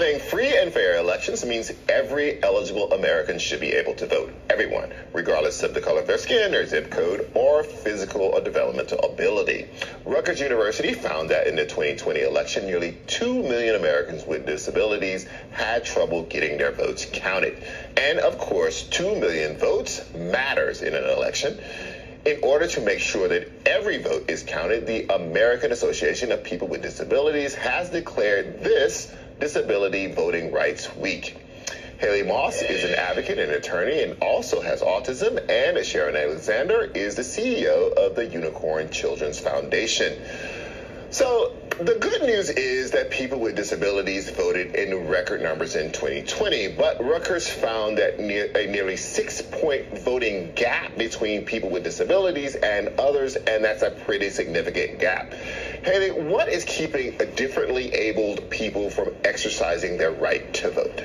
Having free and fair elections means every eligible American should be able to vote. Everyone, regardless of the color of their skin, or zip code, or physical or developmental ability. Rutgers University found that in the 2020 election, nearly 2 million Americans with disabilities had trouble getting their votes counted. And of course, 2 million votes matters in an election. In order to make sure that every vote is counted, the American Association of People with Disabilities has declared this Disability Voting Rights Week. Haley Moss is an advocate and attorney and also has autism, and Sharon Alexander is the CEO of the Unicorn Children's Foundation. So, the good news is that people with disabilities voted in record numbers in 2020, but Rutgers found that near, a nearly six point voting gap between people with disabilities and others, and that's a pretty significant gap. Haley, what is keeping differently abled people from exercising their right to vote?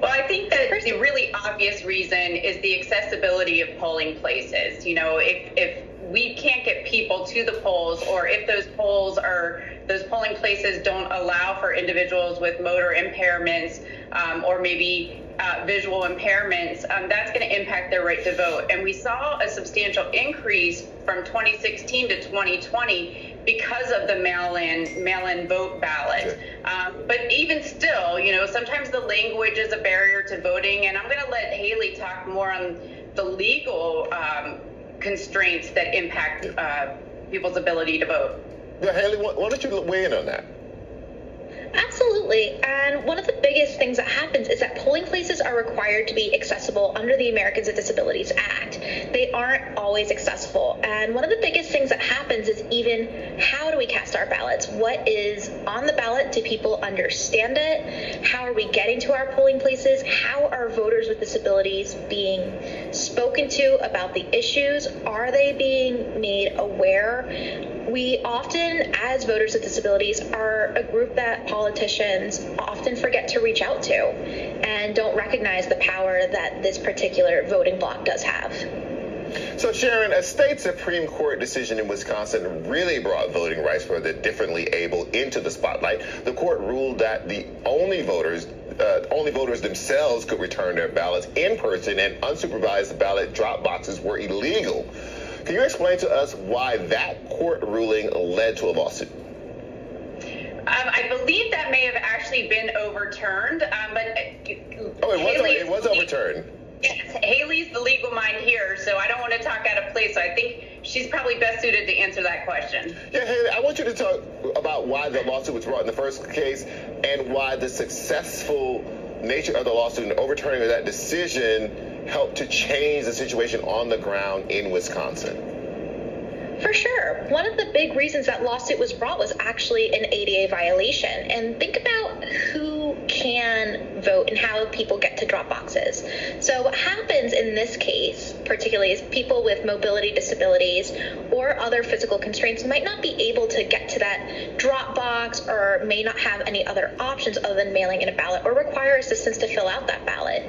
Well, I think that the really obvious reason is the accessibility of polling places. You know, if, if we can't get people to the polls, or if those polls are those polling places don't allow for individuals with motor impairments um, or maybe uh, visual impairments, um, that's going to impact their right to vote. And we saw a substantial increase from 2016 to 2020 because of the mail-in mail-in vote ballot. Um, but even still, you know, sometimes the language is a barrier to voting. And I'm going to let Haley talk more on the legal um, constraints that impact uh, people's ability to vote. Yeah, Haley, why don't you weigh in on that? Absolutely. And one of the biggest things that happens is that polling places are required to be accessible under the Americans with Disabilities Act. They aren't always accessible. And one of the biggest things that happens is even how do we cast our ballots? What is on the ballot? Do people understand it? How are we getting to our polling places? How are voters with disabilities being spoken to about the issues? Are they being made aware? We often, as voters with disabilities, are a group that politicians often forget to reach out to and don't recognize the power that this particular voting bloc does have. So, Sharon, a state Supreme Court decision in Wisconsin really brought voting rights for the differently able into the spotlight. The court ruled that the only voters uh, only voters themselves could return their ballots in person and unsupervised ballot drop boxes were illegal. Can you explain to us why that court ruling led to a lawsuit? Um, I believe that may have actually been overturned, um, but uh, oh, it was, it was overturned. Yes, Haley's the legal mind here, so I don't want to talk out of place. So I think she's probably best suited to answer that question. Yeah, Haley, I want you to talk about why the lawsuit was brought in the first case and why the successful nature of the lawsuit and overturning of that decision helped to change the situation on the ground in Wisconsin? For sure. One of the big reasons that lawsuit was brought was actually an ADA violation. And think about who can vote and how people get to drop boxes. So, what happens in this case, particularly, is people with mobility disabilities or other physical constraints might not be able to get to that drop box or may not have any other options other than mailing in a ballot or require assistance to fill out that ballot.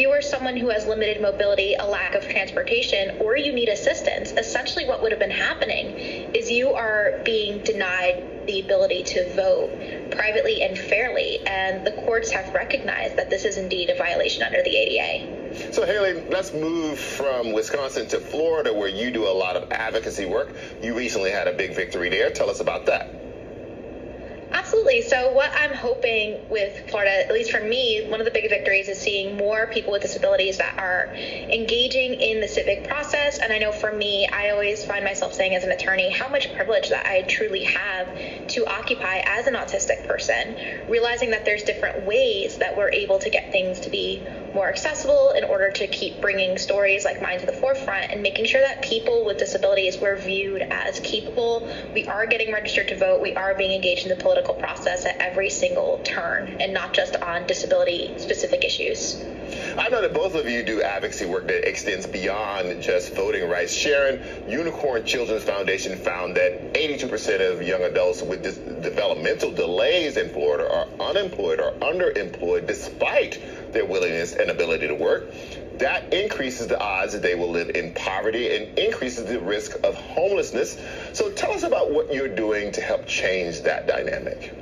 If you are someone who has limited mobility, a lack of transportation, or you need assistance, essentially what would have been happening is you are being denied the ability to vote privately and fairly. And the courts have recognized that this is indeed a violation under the ADA. So, Haley, let's move from Wisconsin to Florida, where you do a lot of advocacy work. You recently had a big victory there. Tell us about that. Absolutely. So, what I'm hoping with Florida, at least for me, one of the big victories is seeing more people with disabilities that are engaging in the civic process. And I know for me, I always find myself saying as an attorney how much privilege that I truly have to occupy as an autistic person, realizing that there's different ways that we're able to get things to be more accessible in order to keep bringing stories like mine to the forefront and making sure that people with disabilities were viewed as capable. We are getting registered to vote. We are being engaged in the political process at every single turn and not just on disability specific issues. I know that both of you do advocacy work that extends beyond just voting rights. Sharon, Unicorn Children's Foundation found that 82% of young adults with developmental delays in Florida are unemployed or underemployed despite their willingness and ability to work. That increases the odds that they will live in poverty and increases the risk of homelessness. So tell us about what you're doing to help change that dynamic.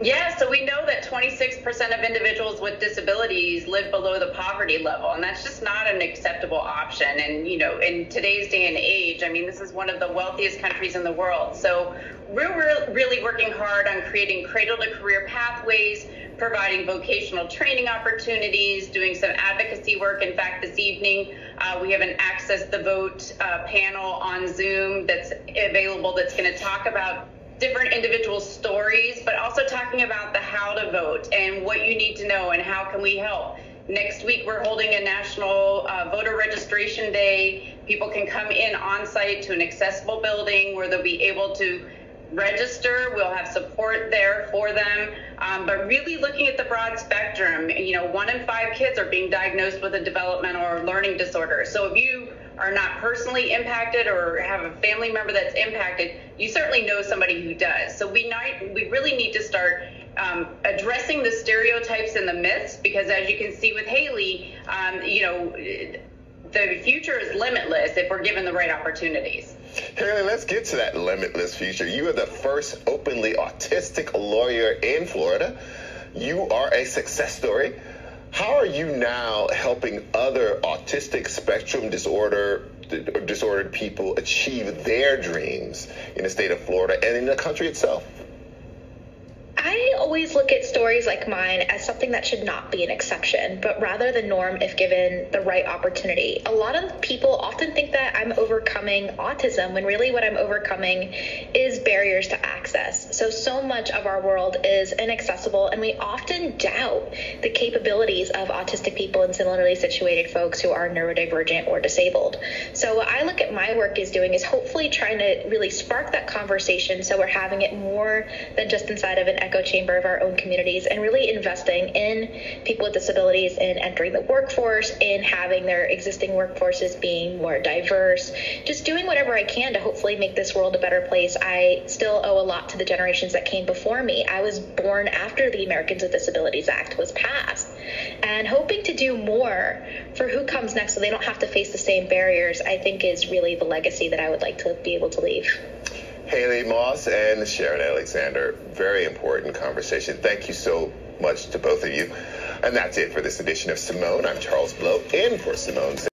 Yeah, so we know that 26% of individuals with disabilities live below the poverty level, and that's just not an acceptable option. And, you know, in today's day and age, I mean, this is one of the wealthiest countries in the world. So we're really working hard on creating cradle to career pathways, providing vocational training opportunities, doing some advocacy work. In fact, this evening, uh, we have an Access the Vote uh, panel on Zoom that's available that's going to talk about different individual stories, but also talking about the how to vote and what you need to know and how can we help. Next week, we're holding a national uh, voter registration day. People can come in on site to an accessible building where they'll be able to register. We'll have support there for them. Um, but really looking at the broad spectrum, you know, one in five kids are being diagnosed with a developmental or learning disorder. So if you are not personally impacted or have a family member that's impacted, you certainly know somebody who does. So we not, we really need to start um, addressing the stereotypes and the myths because, as you can see with Haley, um, you know, the future is limitless if we're given the right opportunities. Haley, let's get to that limitless future. You are the first openly autistic lawyer in Florida. You are a success story. How are you now helping other autistic spectrum disorder disordered people achieve their dreams in the state of Florida and in the country itself? Always look at stories like mine as something that should not be an exception, but rather the norm if given the right opportunity. A lot of people often think that I'm overcoming autism when really what I'm overcoming is barriers to access. So, so much of our world is inaccessible, and we often doubt the capabilities of autistic people and similarly situated folks who are neurodivergent or disabled. So, what I look at my work is doing is hopefully trying to really spark that conversation so we're having it more than just inside of an echo chamber of our own communities and really investing in people with disabilities in entering the workforce, in having their existing workforces being more diverse, just doing whatever I can to hopefully make this world a better place. I still owe a lot to the generations that came before me. I was born after the Americans with Disabilities Act was passed and hoping to do more for who comes next so they don't have to face the same barriers, I think is really the legacy that I would like to be able to leave. Haley Moss and Sharon Alexander. Very important conversation. Thank you so much to both of you. And that's it for this edition of Symone. I'm Charles Blow in for Symone.